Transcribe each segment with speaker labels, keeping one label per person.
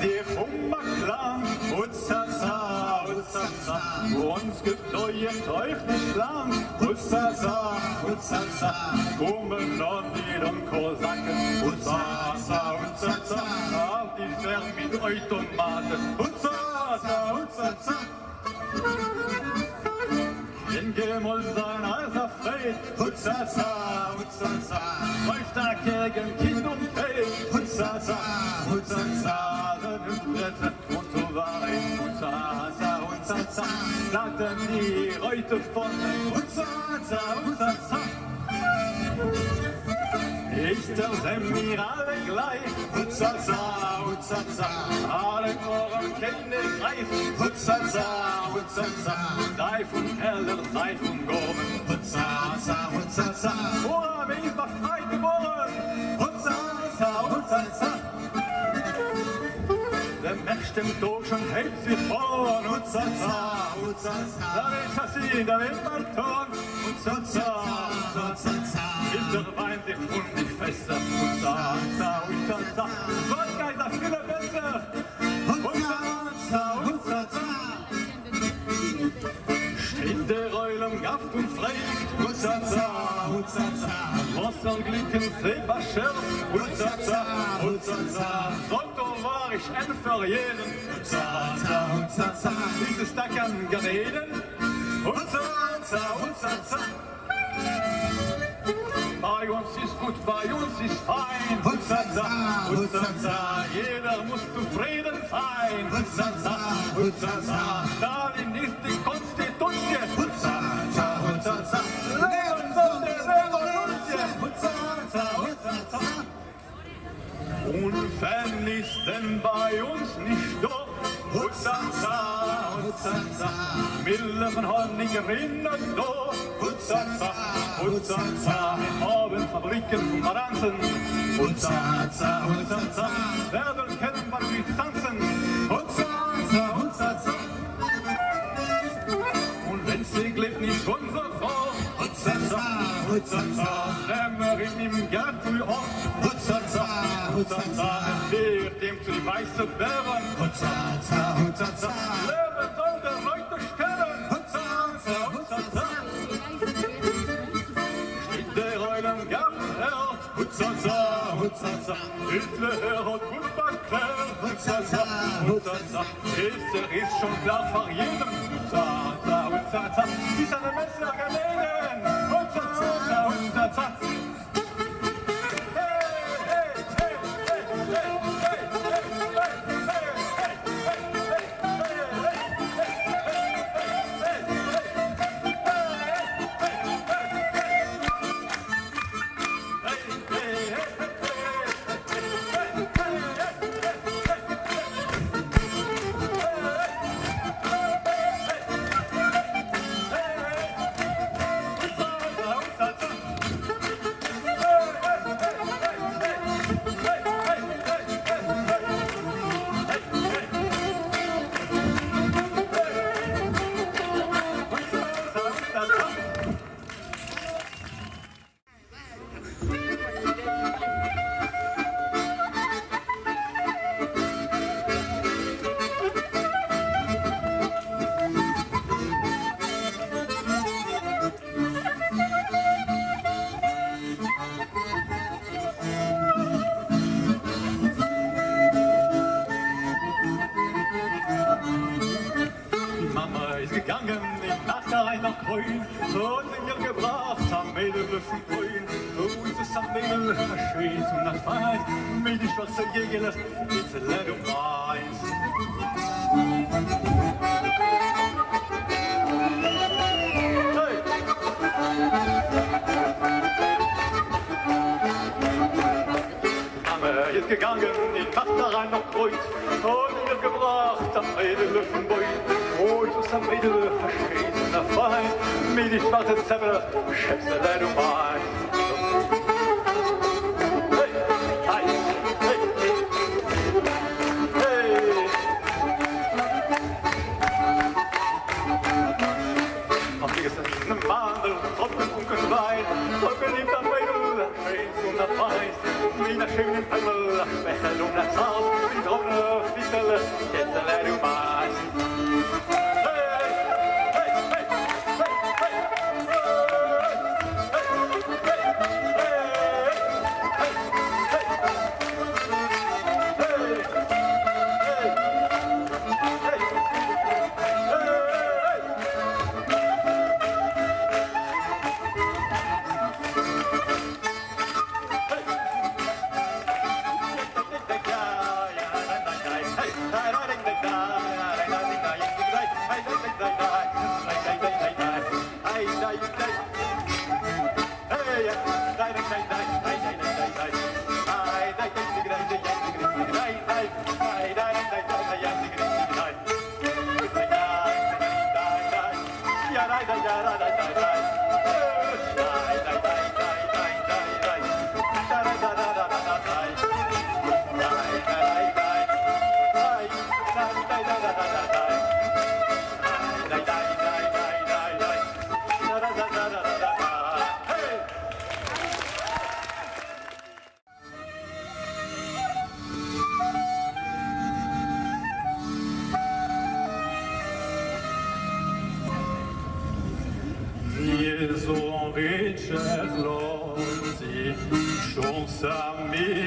Speaker 1: dir Hummer klar, Utzasa, Utzasa, uns gedeuert euch nicht lang, Utzasa, Utzasa, kommen noch die Kosaken, Utzasa, Utzasa, auf die Fern mit Automaten, Utzasa, Utzasa. Den Gemol sein alter Fred, Hutzasa, Hutzasa, läuft da gegen Kind und Feld, Hutzasa, Hutzasa, den Blätter und so war ich, Hutzasa, Hutzasa, sagten die Leute von Hutzasa, Hutzasa. Ich der mir alle gleich, Hutzasa, Hutzasa, alle Ohren kennen greif, Hutzasa, Hutzasa, sei von Heller, sei von Gomen, Hutzasa, Hutzasa, wo hab ich mal frei geboren, Hutzasa, Hutzasa. Der Mensch stimmt doch schon hält sich vor, Hutzasa, Hutzasa, da ich das da man tun, Hutzasa, Der Wein sich und nicht fester, Hutzasa, Hutzasa, Goldgeister, viele besser, Hutzasa, Hutzasa. Steht der Eulem Gaft und fragt, Hutzasa, Hutzasa, Wasser glicken selber schärft, Hutzasa, Hutzasa, Sonntag war ich ein Verjähren, Hutzasa, Hutzasa, dieses Tag an Gareden, Hutzasa, Hutzasa. Bei uns ist gut, bei uns ist fein, Hutzasa, Hutzasa, jeder muss zufrieden sein, Hutzasa, Hutzasa, Stalin ist die Konstitution, Hutzasa, Hutzasa, Leben soll der Revolution, Hutzasa. Und Fan ist denn bei uns nicht da, Hutzasa, Hutzasa, Mille von Horningerinnen da, Hutzasa, Hutzasa, haben Fabriken von Maranzen, Hutzasa, Hutzasa, werden kennen wir wie tanzen, Hutzasa, Hutzasa. Und wenn sie glebt nicht unser Frau, Hutzasa, Hutzasa, lämmer in im Garten oft, Hutzasa, Hutzasa, wird ihm zu die weiße Bären, Hutzasa, Hutzasa, leben soll der Hitler Fußball klar, Hutzasa, Hutzasa, ist er ist schon klar vor jedem, Hutzasa, Hutzasa, ist eine Messer gelegen, Am Mädel schön zum Nachtfeind mit die schwarze Jäger, it's a lead of! Mama ist gegangen in Nacht rein nach Grün und mir gebracht am Mädelbüffen grün. Oh, ist am die schwarze Zemmel, schätze leid of Vlinder, schönen Himmel, Schwäche, Lunge, Zart, die Drohne, Fissel, Kette,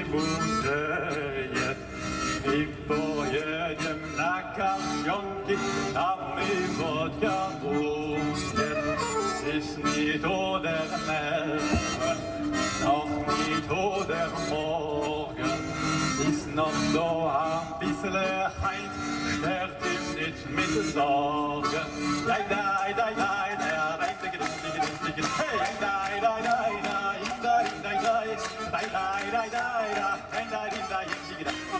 Speaker 1: buzejet i pojedziemy na karionki, tam i wodka buziet. Ist nie to der Melken, noch nie to der Morgen, ist noch so ein bisschen heint, stört ihm nicht mit Sorgen. Dai, dai, dai, dai.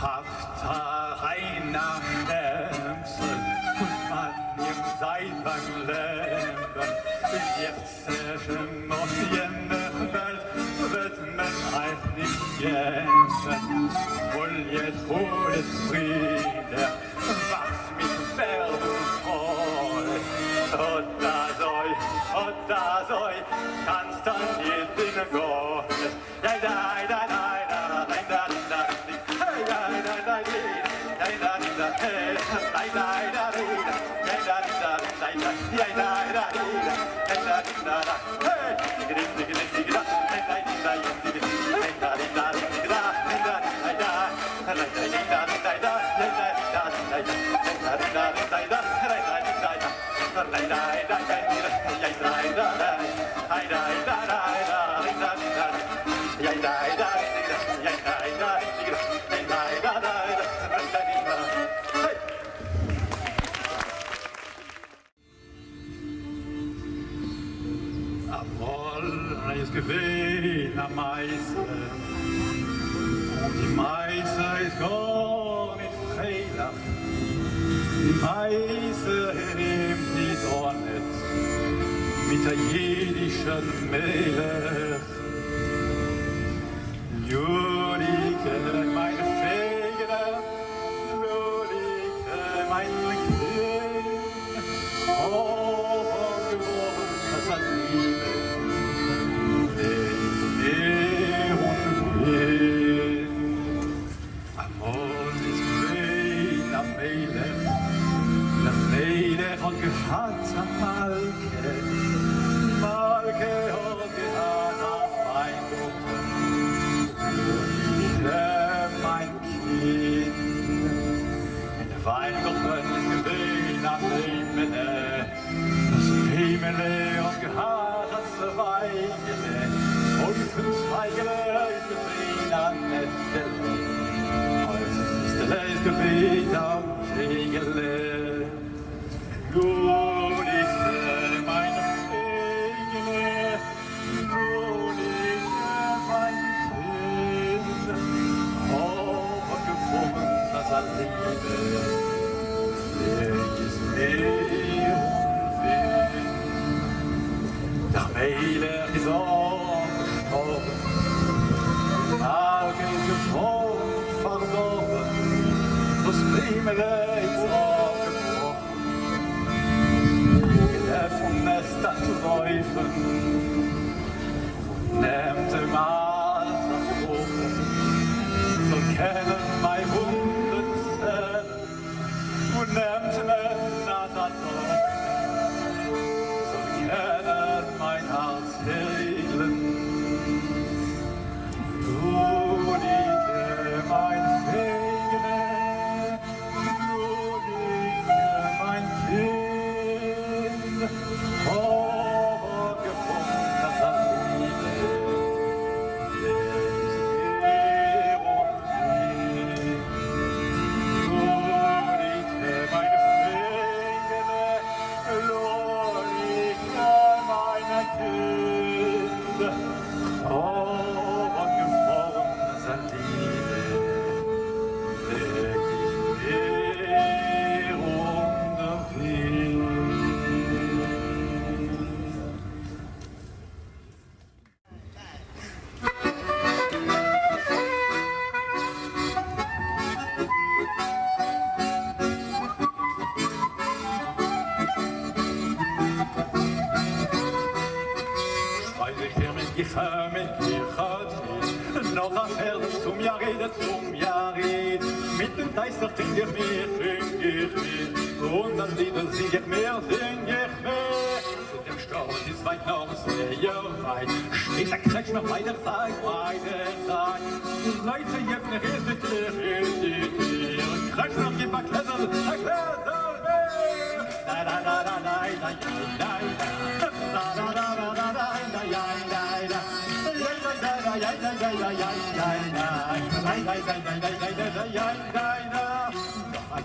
Speaker 1: Hakta reiner Stempel und man im seinem Leben. Jetzt erschen auf jene Welt, wird man halt nicht gämpfen. Wohl jetzt hohes Frieden. Yeah, yeah, yeah. Meister. Die äh, Meister ist gar nicht Freilach. Die Meister nimmt die Dornet mit der jüdischen Mähle. gebet aan.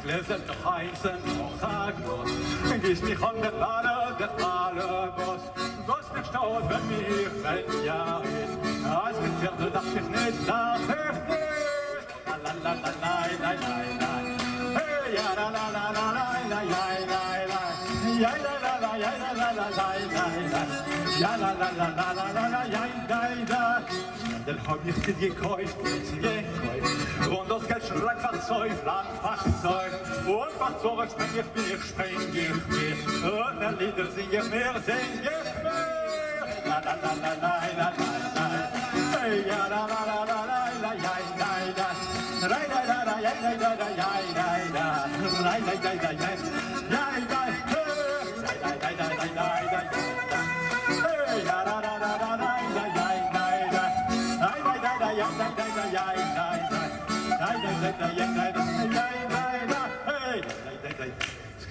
Speaker 1: Gläser doch heißen noch Agnos. Gieß mich an der Fahne, der Fahne, Boss. Mich staut, wenn mir ein Jahr ist. Als Konzerte darf ich nicht nach La la la la la la la Hey, ja la la la la la la la la Ja la la la ja la la la la la Ja la la la la la la la ja la la Den hab ich dir gekäuft, gekäuft. Und das Geld schon lang verzeugt, lang verzeugt. Und was soll ich, ich mir spring, ich mir. Und der Lieder sing ich mehr, sing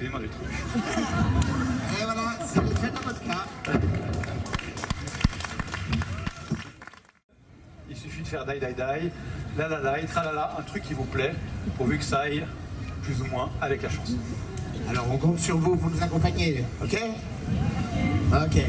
Speaker 1: Excusez-moi du. Faire die die la la la, tralala, un truc qui vous plaît, pourvu que ça aille plus ou moins avec la chanson.
Speaker 2: Alors on compte sur vous pour nous accompagner, ok? Ok.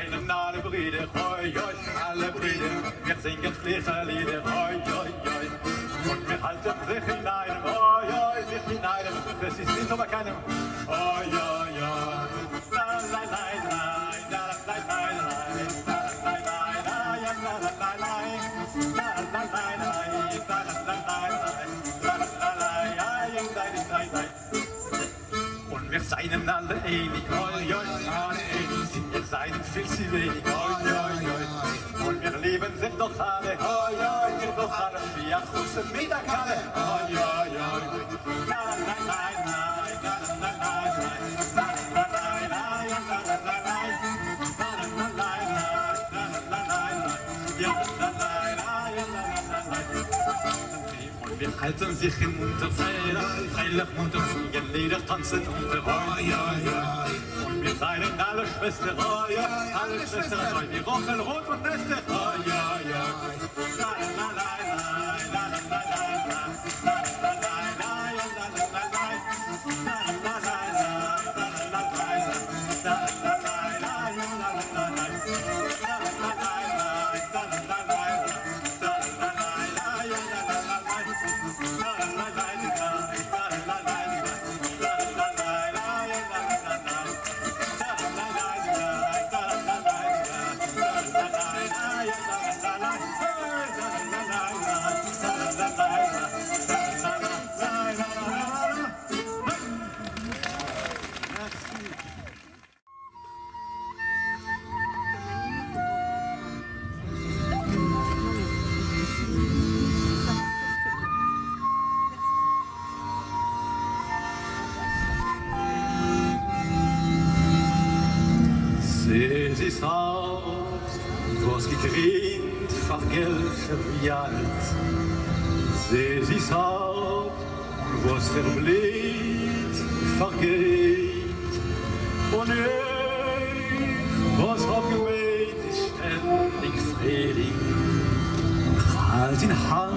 Speaker 1: einem nahe Brüder, hoi, hoi, alle Brüder, wir singen frische Lieder, hoi, hoi, hoi. Und wir halten sich in einem, hoi, hoi, sich in einem, das ist nicht so bei keinem, hoi, hoi, hoi. Nein, nein, nein, nein, nein, nein, nein, nein, nein, nein, nein, nein, nein, sein viel zu wenig. Oi, oi, oi. Und wir Lieben sind doch alle. Oi, oi, wir doch alle. Wir husten mit der Kalle. Oi, oi, oi. Nein, nein, nein, nein, nein, nein, nein, nein. Nein, nein, nein, nein, nein, nein, nein. Nein, nein, nein. Ja. Und wir halten sich im Unterfeld. Freilich munter singen, Lieder tanzen und der Oi, oi, oi. Wir seien oh, alle Schwestern, oh ja, alle Schwestern, die rochen rot und Neste, oh ja, ja. La, la, la, 真的好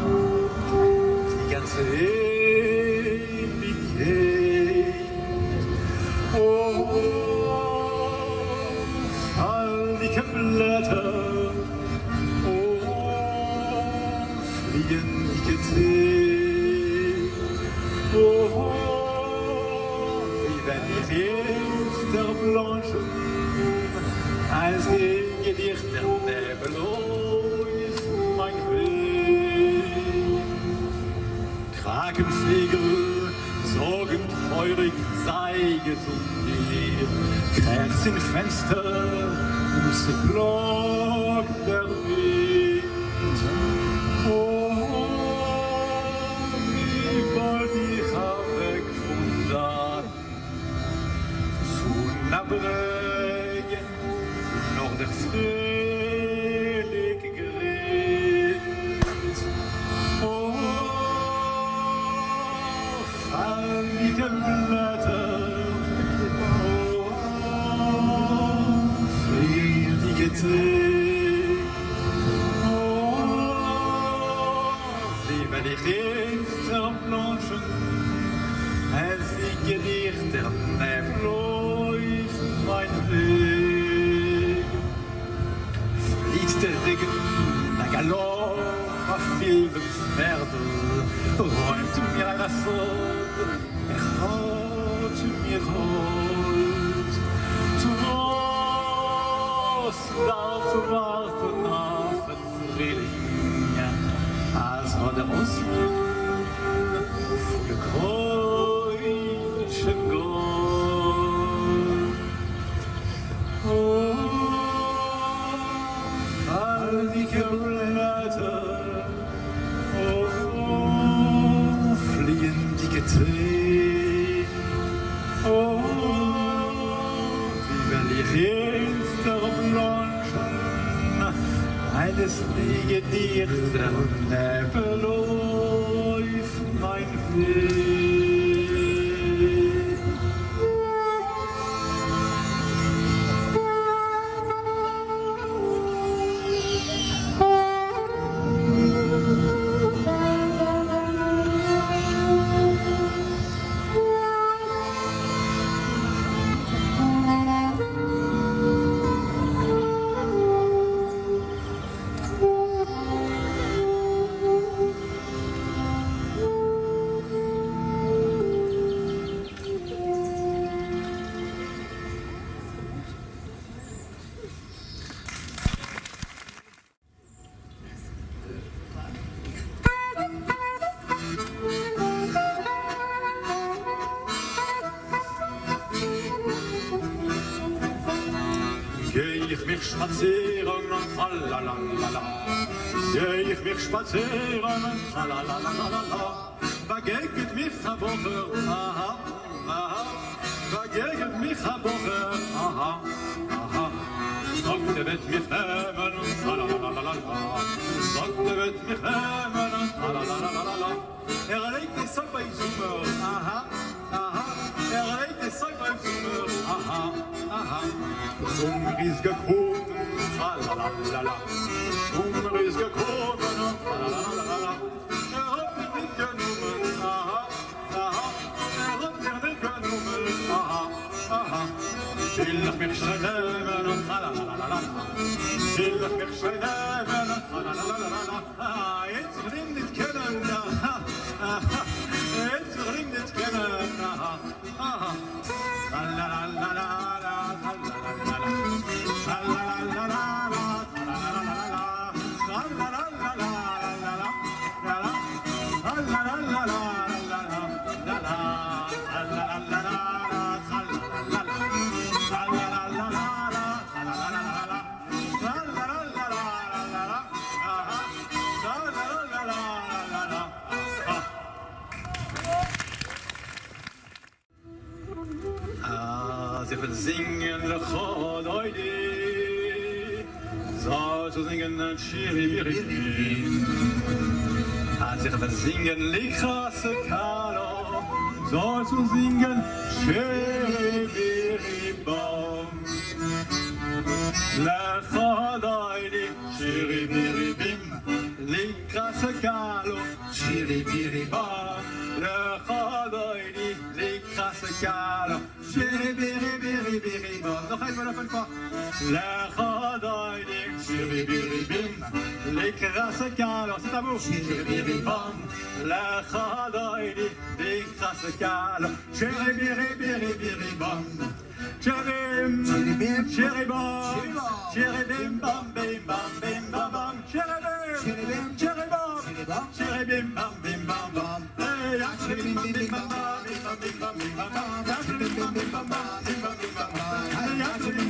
Speaker 1: Gedichter bloßen, als er die Gedichter er bloß mein Weg. Fliegt der Regen, der Galopp auf vielen Pferden, räumt mir ein Assort, er ich dir zum Nebel läuft mein Weg. Zaktevet mi hemen la Zaktevet mi hemen. La Er leite soll bei Zoomer, aha, aha. Er leite soll bei Zoomer, aha, aha. Zum Riesgekoten, la la la la. Silach Nechshana Sie singen lechol oidi So zu singen ein Schiribiri Als ich singen likrasse Kalo So zu singen Schiribiri bom Lechol oidi Schiribiri bim Likrasse Kalo Schiribiri bom encore une fois. La radoïnique, chiribiribim, les crassequins, alors c'est à vous. Chiribiribam, la radoïnique, les crassequins, chiribiribiribiribam.
Speaker 2: Chiribim,
Speaker 1: chiribim,
Speaker 2: chiribam,
Speaker 1: chiribim, bam, bim, bam, bim, bam, bam,
Speaker 2: chiribim,
Speaker 1: chiribim,
Speaker 2: chiribam,
Speaker 1: chiribim, bam, bim, bam, bam, ah, chiribim, bim, bam, bam, bim, bam, bim, bam, bam, bam, ah, bam, bam, bam, bam, bam, bam, bam,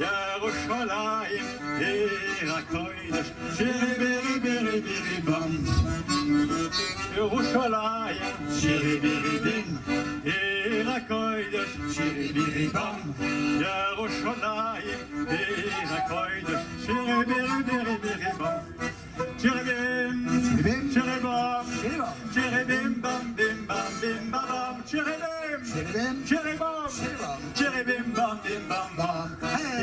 Speaker 1: Yerushalayim ir hakodesh Shiri biri biri biri bam. Yerushalayim Shiri biri din ir hakodesh Shiri biri bam. Yerushalayim ir hakodesh Shiri biri biri biri bam. Cherubim, Cherubim, Cherubim, bam, bim, bam, bim, bam, bam, Cherubim,
Speaker 2: Cherubim,
Speaker 1: Cherubim, bam, bim, bam, bam,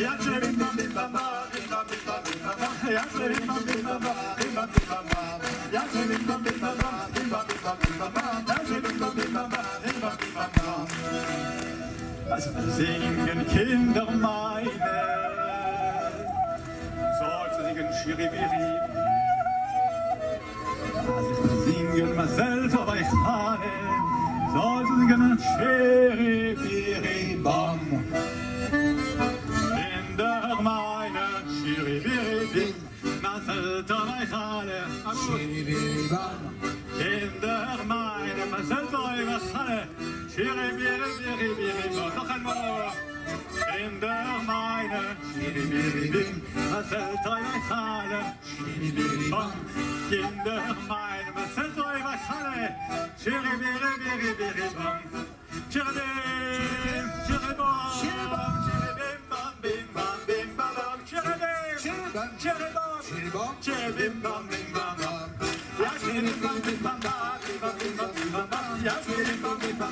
Speaker 1: ja, Cherubim, bam, bim, bam, bam, bim, bam, bim, bam, bim, bam, ja, Cherubim, bam, bim, bam, bam, bim, bam, bim, bam, bam, ja, Cherubim, bam, bim, bam, bam, bim, bam, bim, bam, bim, bam, bam. Also singen Kinder meine, sollte singen Schiribiri, also singen Marcel Torreichane, soll zu singen Schiribiri Bam. Kinder meine, Schiribiri Bim, Marcel Torreichane, Shiribiribam, Kinder meine, Marcel Torreichane, Schiribiri Noch einmal. in der Meine. Schiribiribim, mesel toy ve sale. Schiribiribam, in der Meine. Mesel toy ve sale. Schiribiribiribiribam. Schiribim, schiribam. Schiribam, schiribim, bam, bim, bam, bim, bam, bam. Schiribim, schiribam, schiribam. Schiribam, schiribim, bam, bim, bam, bam. Ja, schiribim, bam, bim, bam, bam. Bim, bam, bim, bam, bam. Ja, schiribim, bam, bim, bam,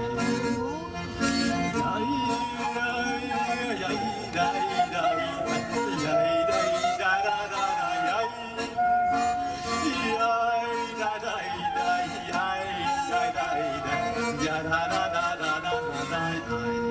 Speaker 1: mine.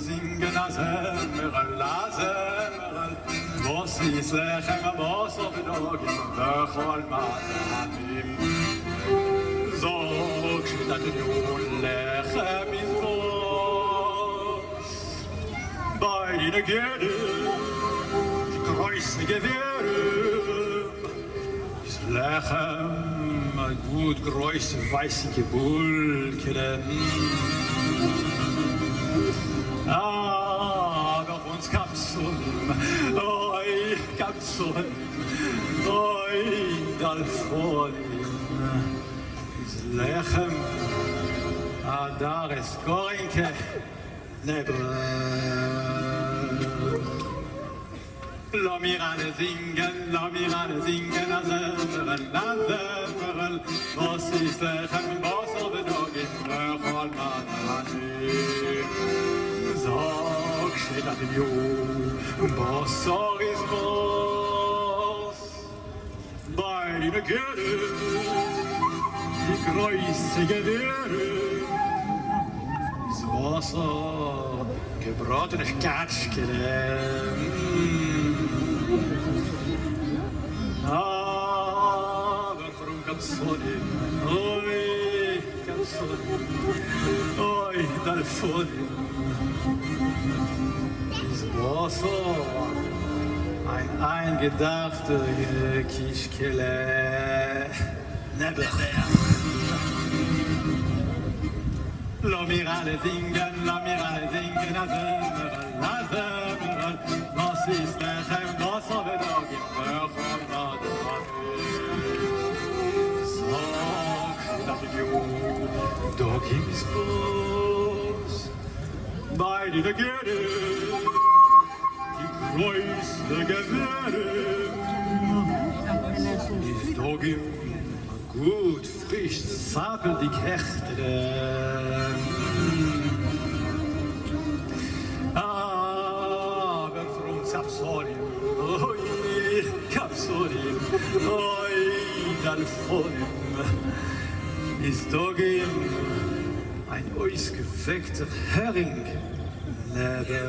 Speaker 1: singen as hemmeren, las hemmeren. Was is lechem a boss of in og in vach ol matim. So gschit a den jungen lechem in vos. Bei jene gede, die kreuzne gewirr. Is lechem a gut gräuße weiße Gebulkere. Thank. son. Ay dalfon. Lechem. Adar is going to لا میغن زینگن لا میغن زینگن از امرن از امرن با سیسته خم با صدناگی خال من هنیم Xenadiou, Bassaris Vos, Beine Gere, die Kreuze Gewehre, das Wasser, gebratenes Katschkele. Aber from Kapsonik, oh, oi, canzoni, oi, dal sole, Wasser, ein eingedachter Kischkele. Never Lass mir alle singen, lass mir alle singen, na sömmerel, na sömmerel. Was ist lechem, was har vi dag i dag is groß. Bei dir Gerde, die größte Gewehre. Ist dag im gut, frisch, sapel die Kächte. Aber från Sapsorium, oj, Kapsorium, oj, Dalforium, ist Dogim ein ausgeweckter Hering leben.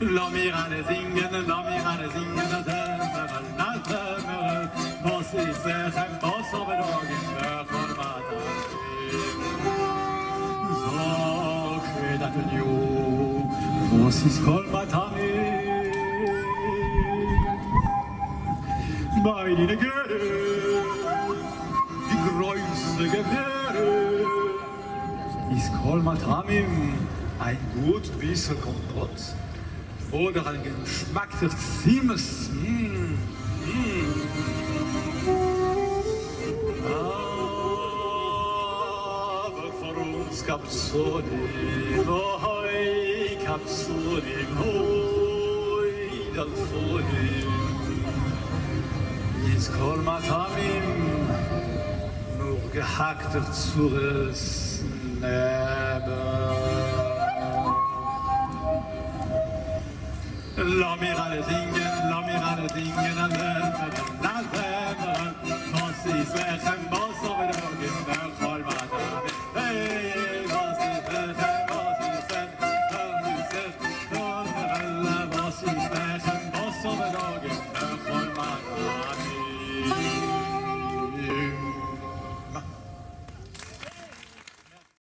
Speaker 1: Lo mir an singen, lo mir an singen, a dömer, na dömer, bos i sechem, bos over dagen, vöchor matar. Zog, dat jo, vos is kol matamir, dine Göre, die größte Gewehre, ist kolmatamim ein gut bisschen Kompott oder ein Geschmack des Ziemes. Mm. Aber für uns Kapsolim, oi, Kapsolim, oi, Dalfolim. Ist kol matamim, nur gehackter Zures Neben. Lass mir alle singen, lass mir alle singen, na sömmerel, na sömmerel. Was ist lechem, was har vi dagen